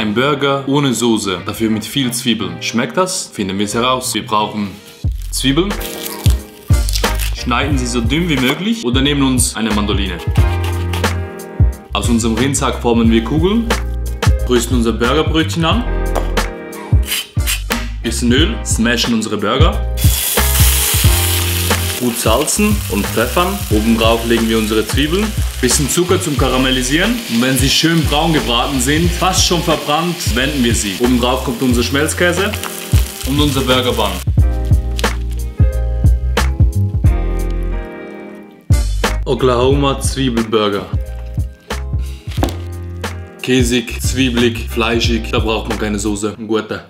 Ein Burger ohne Soße, dafür mit viel Zwiebeln. Schmeckt das? Finden wir es heraus. Wir brauchen Zwiebeln. Schneiden sie so dünn wie möglich oder nehmen uns eine Mandoline. Aus unserem Rindsack formen wir Kugeln, rüsten unser Burgerbrötchen an, bisschen Öl, smashen unsere Burger, gut salzen und pfeffern. Obendrauf legen wir unsere Zwiebeln, bisschen Zucker zum Karamellisieren und wenn sie schön braun gebraten sind, fast schon verbrannt, wenden wir sie. Obendrauf kommt unser Schmelzkäse und unser Burgerbun. Oklahoma Zwiebelburger. Käsig, zwiebelig, fleischig, da braucht man keine Soße. Ein guter.